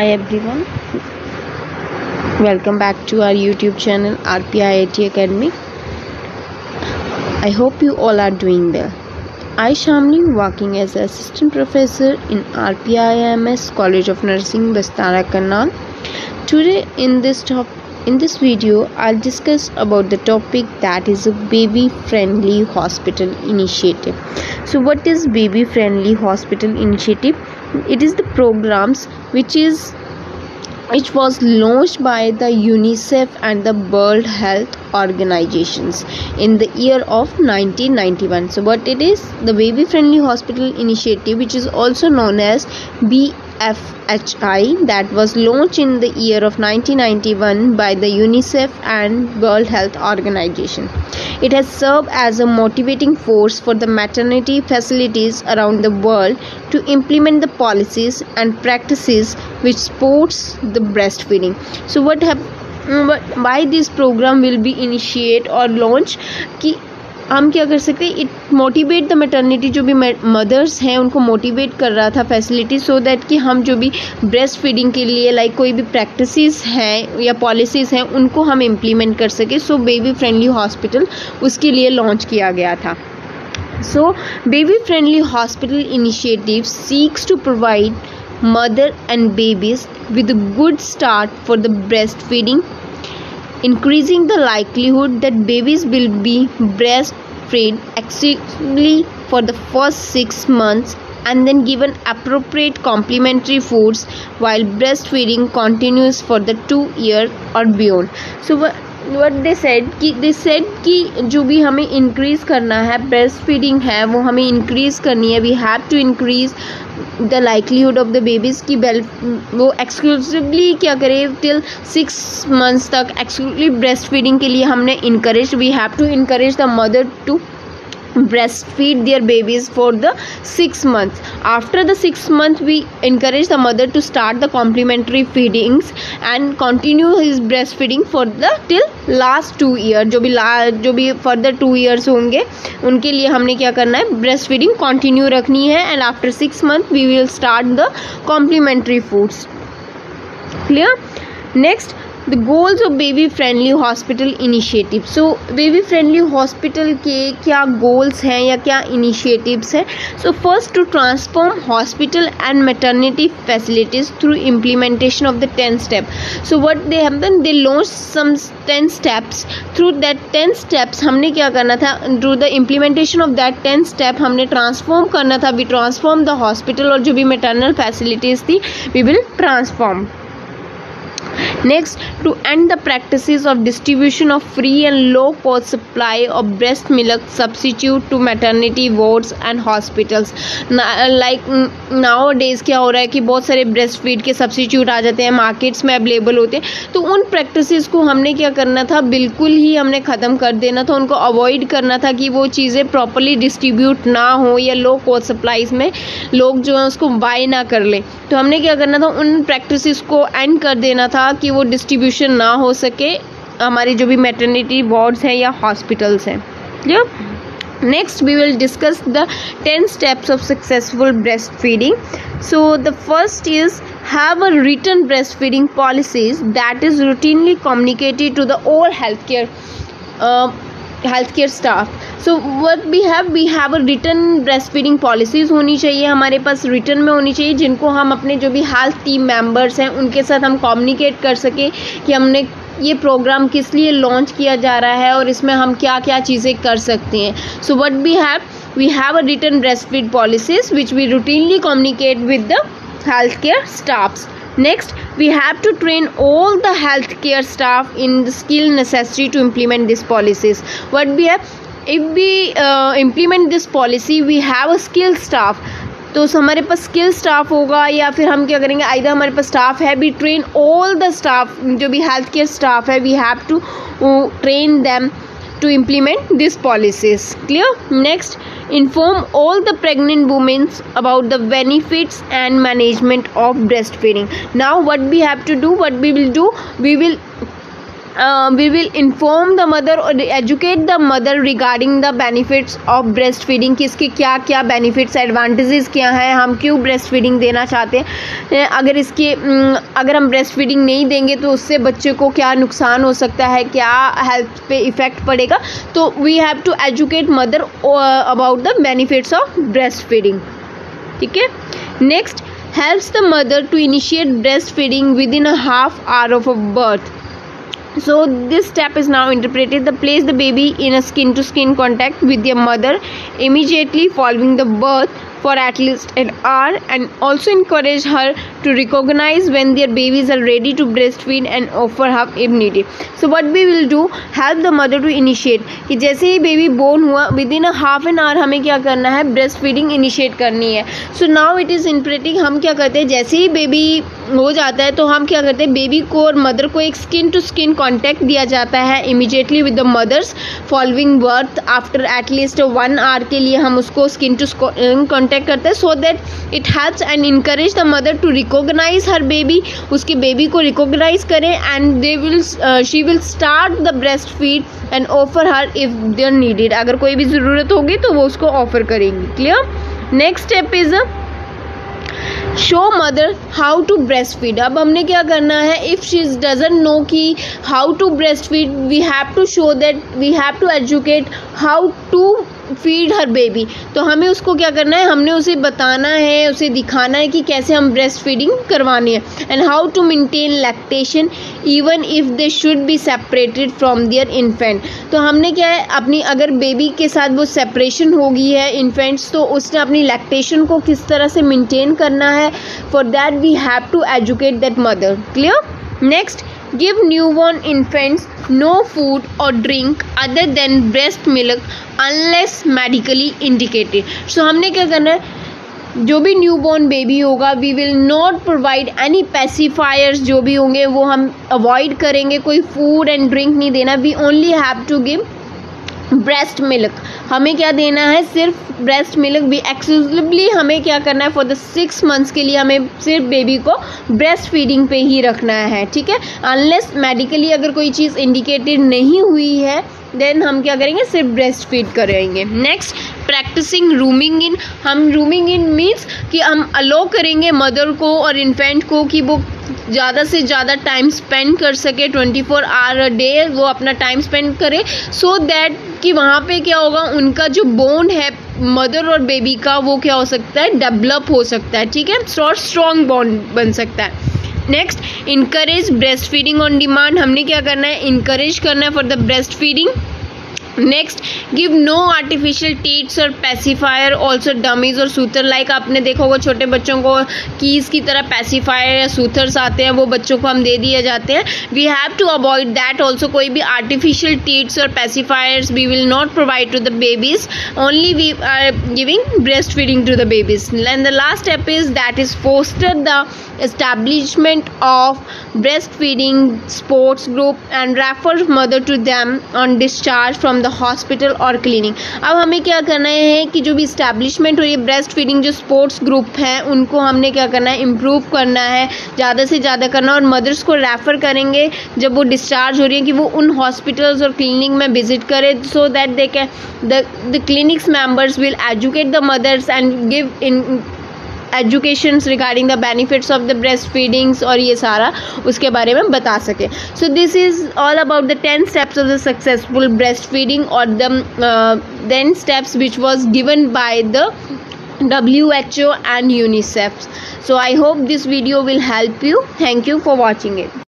Hi everyone, welcome back to our YouTube channel RPIIT Academy. I hope you all are doing well. I Shamli working as assistant professor in RPIMS College of Nursing Bastara Karnal. Today in this top in this video I'll discuss about the topic that is a baby friendly hospital initiative. So what is baby friendly hospital initiative? It is the programs which is which was launched by the UNICEF and the World Health Organizations in the year of 1991. So what it is? The baby friendly hospital initiative which is also known as B FHI that was launched in the year of 1991 by the UNICEF and World Health Organization. It has served as a motivating force for the maternity facilities around the world to implement the policies and practices which supports the breastfeeding. So what have why this program will be initiate or launch हम क्या कर सकते हैं? It motivate the maternity जो भी mother's हैं, उनको motivate कर रहा था फैसिलिटी सो दैट कि हम जो भी ब्रेस्ट फीडिंग के लिए लाइक कोई भी प्रैक्टिसेस हैं या पॉलिसीज़ हैं, उनको हम इम्प्लीमेंट कर सके। सो बेबी फ्रेंडली हॉस्पिटल उसके लिए लॉन्च किया गया था। So baby friendly hospital initiative seeks to provide mother and babies with good start for the breast feeding increasing the likelihood that babies will be breastfed exclusively for the first six months and then given appropriate complementary foods while breastfeeding continues for the two year or beyond so what they said कि they said कि जो भी हमें increase करना है breast feeding है वो हमें increase करनी है we have to increase the likelihood of the babies की बेल वो एक्सक्लूसिवली क्या करें टिल सिक्स मंथ्स तक एक्सक्लूसिवली ब्रेस्ट फीडिंग के लिए हमने encourage we have to encourage the mother to breastfeed their babies for the 6 months after the 6 month we encourage the mother to start the complementary feedings and continue his breastfeeding for the till last two year जो भी ला जो भी further two years होंगे उनके लिए हमने क्या करना है ब्रेस्ट फीडिंग कंटिन्यू रखनी है and after six month we will start the complementary foods clear next the goals of baby friendly hospital initiative so baby friendly hospital के क्या गोल्स हैं या क्या इनिशिएटिव्स हैं? So first to transform hospital and maternity facilities through implementation of the ten step so what they have done they launch some ten steps through that ten steps हमने क्या करना था? Through the implementation of that ten step हमने transform करना था. We transform the hospital और जो भी मेटर्नल फैसिलिटीज़ थी we will transform Next, to end the practices of distribution of free and low cost supply of breast milk substitute to maternity wards and hospitals. Like nowadays क्या हो रहा है कि बहुत सारे ब्रेस्ट फ़ीड के substitute आ जाते हैं मार्केट्स में अवेलेबल होते हैं। तो उन प्रैक्टिसेस को हमने क्या करना था? बिल्कुल ही हमने ख़त्म कर देना था। उनको अवॉइड करना था कि वो चीज़ें प्रॉपरली डिस्ट्रीब्यूट ना हो या लो कॉस्ट सप्लाईज में लोग जो है उसको बाय ना कर लें। तो हमने क्या करना था उन प्रैक्टिसेस को एंड कर देना था कि वो डिस्ट्रीब्यूशन ना हो सके। हमारी जो भी मेटर्निटी वार्ड्स हैं या हॉस्पिटल्स हैं। Clear next we will discuss the ten steps of successful breast feeding so the first is have have a written breastfeeding policies that is routinely communicated to the all healthcare uh, healthcare staff. So what we have we have a written breast feeding policies होनी चाहिए हमारे पास return में होनी चाहिए जिनको हम अपने जो भी हेल्थ टीम मेंबर्स हैं उनके साथ हम कम्युनिकेट कर सकें कि हमने ये प्रोग्राम किस लिए लॉन्च किया जा रहा है और इसमें हम क्या क्या चीज़ें कर सकते हैं so what we have we have a written breast feed policies which we routinely communicate with the health care staffs Next, we have to train all the healthcare staff in the skill necessary to implement these policies. What we have if we implement this policy we have a skill staff तो हमारे पास skill staff होगा या फिर हम क्या करेंगे either हमारे पास स्टाफ है we train all the staff जो भी हेल्थ केयर स्टाफ है we have to train them to implement this policies clear next inform all the pregnant women about the benefits and management of breastfeeding. Now, what we have to do, what we will do, we will we will inform the mother or educate the mother regarding the benefits of breastfeeding कि इसके क्या क्या benefits advantages क्या हैं हम क्यों breastfeeding देना चाहते हैं अगर इसके अगर हम breastfeeding नहीं देंगे तो उससे बच्चे को क्या नुकसान हो सकता है क्या हेल्थ पे इफ़ेक्ट पड़ेगा तो we have to educate mother about the benefits of breast feeding ठीक है next helps the mother to initiate breastfeeding within a half hour of a birth so this step is now interpreted. The place the baby in a skin to skin contact with their mother immediately following the birth for at least an hour and also encourage her to recognize when their babies are ready to breastfeed and offer help if needed. So, what we will do, help the mother to initiate. कि जैसे ही baby born हुआ with in half an hour हमें क्या करना है? Breast feeding initiate करनी है। So now it is interpreting हम क्या करते हैं? जैसे ही बेबी हो जाता है तो हम क्या करते हैं? बेबी को और मदर को एक स्किन टू स्किन कॉन्टैक्ट दिया जाता है immediately with the mothers following birth after at least one hour के लिए हम उसको स्किन टू कॉन्टैक्ट करते हैं so that it helps and encourage the mother to recognise her baby उसके बेबी को रिकोगनाइज करें and they will she will start the breast feed and offer her if there needed अगर कोई भी ज़रूरत होगी तो वो उसको ऑफ़र करेंगी. Clear next step is show mother how to breast feed अब हमने क्या करना है? इफ़ शी डजेंट नो कि how to breast feed we have to show that we have to educate how to feed her baby तो हमें उसको क्या करना है? हमने उसे बताना है, उसे दिखाना है कि कैसे हम ब्रेस्ट फीडिंग करवानी है and how to maintain lactation even if they should be separated from their infant तो हमने क्या है? अपनी अगर बेबी के साथ वो सेपरेशन हो गई है इन्फेंट्स तो उसने अपनी लैक्टेशन को किस तरह से मेंटेन करना है? For that we have to educate that mother clear next give newborn infants no food or drink other than breast milk unless medically indicated so हमने क्या करना है जो भी न्यू बॉर्न बेबी होगा we will not provide any pacifiers जो भी होंगे वो हम अवॉइड करेंगे कोई फ़ूड एंड ड्रिंक नहीं देना we only have to give breast milk हमें क्या देना है? सिर्फ़ ब्रेस्ट मिल्क भी एक्सक्लूसिवली हमें क्या करना है? फॉर द सिक्स मंथ्स के लिए हमें सिर्फ़ बेबी को ब्रेस्ट फीडिंग पे ही रखना है, ठीक है? अनलेस मेडिकली अगर कोई चीज़ इंडिकेटेड नहीं हुई है देन हम क्या करेंगे? सिर्फ़ ब्रेस्ट फ़ीड करेंगे। नेक्स्ट प्रैक्टिसिंग रूमिंग इन हम रूमिंग इन मीन्स कि हम अलो करेंगे मदर को और इन्फेंट को कि वो ज़्यादा से ज़्यादा टाइम स्पेंड कर सके twenty four hour a day वो अपना टाइम स्पेंड करे सो so दैट कि वहाँ पे क्या होगा, उनका जो बोन है मदर और बेबी का वो क्या हो सकता है डेवलप हो सकता है, ठीक है? और स्ट्रॉन्ग बॉन्ड बन सकता है। Next encourage breastfeeding on demand हमने क्या करना है? इनकरेज करना है for the breastfeeding next give no artificial teats और पैसिफायर ऑल्सो डमीज और सूथर लाइक आपने देखा होगा, छोटे बच्चों को कीज की तरह पैसीफायर या सूथर्स आते हैं, वो बच्चों को हम दे दिए जाते हैं। We have to avoid that also कोई भी आर्टिफिशियल टीट्स और pacifiers we will not provide to the babies only we are giving breast feeding to the babies and the last step is that is foster the establishment of breast feeding sports group and refer mother to them on discharge discharge the hospital और clinic अब हमें क्या करना है कि जो भी establishment हो रही है ब्रेस्ट फीडिंग जो स्पोर्ट्स ग्रुप हैं, उनको हमने क्या करना है इम्प्रूव करना है, ज़्यादा से ज़्यादा करना और मदर्स को रेफ़र करेंगे जब वो डिस्चार्ज हो रही है कि वो उन हॉस्पिटल्स और क्लिनिक में विज़िट करें so that they can the clinics members will educate the mothers and give in education regarding the benefits of the breast feedings और ये सारा उसके बारे में बता सके so this is all about the ten steps of the successful breast feeding और the steps which was given by the W H O and UNICEF. So I hope this video will help you thank you for watching it.